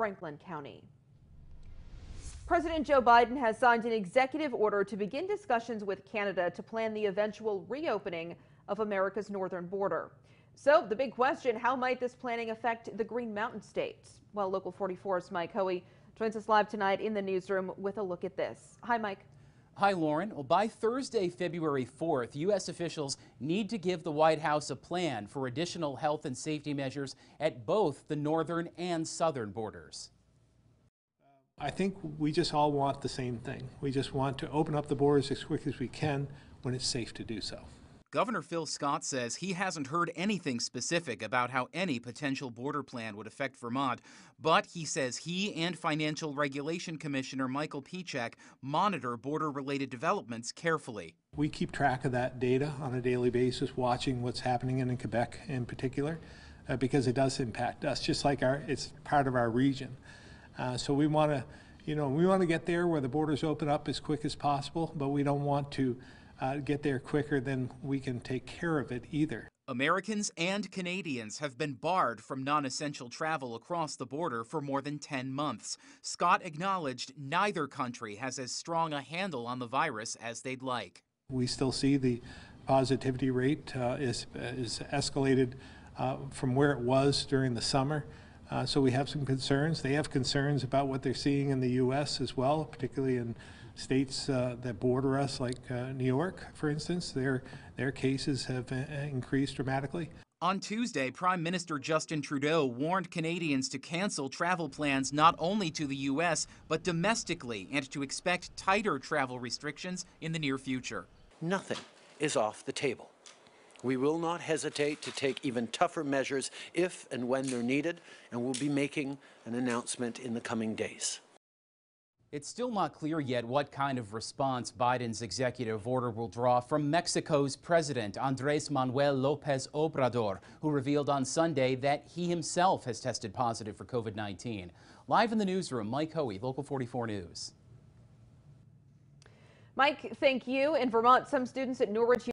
Franklin County. President Joe Biden has signed an executive order to begin discussions with Canada to plan the eventual reopening of America's northern border. So the big question, how might this planning affect the Green Mountain states? Well, Local 44's Mike Hoey joins us live tonight in the newsroom with a look at this. Hi, Mike. Hi, Lauren. Well, by Thursday, February 4th, U.S. officials need to give the White House a plan for additional health and safety measures at both the northern and southern borders. I think we just all want the same thing. We just want to open up the borders as quick as we can when it's safe to do so. Governor Phil Scott says he hasn't heard anything specific about how any potential border plan would affect Vermont, but he says he and Financial Regulation Commissioner Michael Pieciak monitor border related developments carefully. We keep track of that data on a daily basis, watching what's happening in Quebec in particular, uh, because it does impact us, just like our, it's part of our region. Uh, so we want to, you know, we want to get there where the borders open up as quick as possible, but we don't want to uh, get there quicker than we can take care of it either. Americans and Canadians have been barred from non essential travel across the border for more than 10 months. Scott acknowledged neither country has as strong a handle on the virus as they'd like. We still see the positivity rate uh, is, is escalated uh, from where it was during the summer. Uh, so we have some concerns. They have concerns about what they're seeing in the U.S. as well, particularly in states uh, that border us, like uh, New York, for instance. Their their cases have uh, increased dramatically. On Tuesday, Prime Minister Justin Trudeau warned Canadians to cancel travel plans not only to the U.S., but domestically, and to expect tighter travel restrictions in the near future. Nothing is off the table. We will not hesitate to take even tougher measures if and when they're needed, and we'll be making an announcement in the coming days. It's still not clear yet what kind of response Biden's executive order will draw from Mexico's president, Andres Manuel Lopez Obrador, who revealed on Sunday that he himself has tested positive for COVID 19. Live in the newsroom, Mike Hoey, Local 44 News. Mike, thank you. In Vermont, some students at Norwich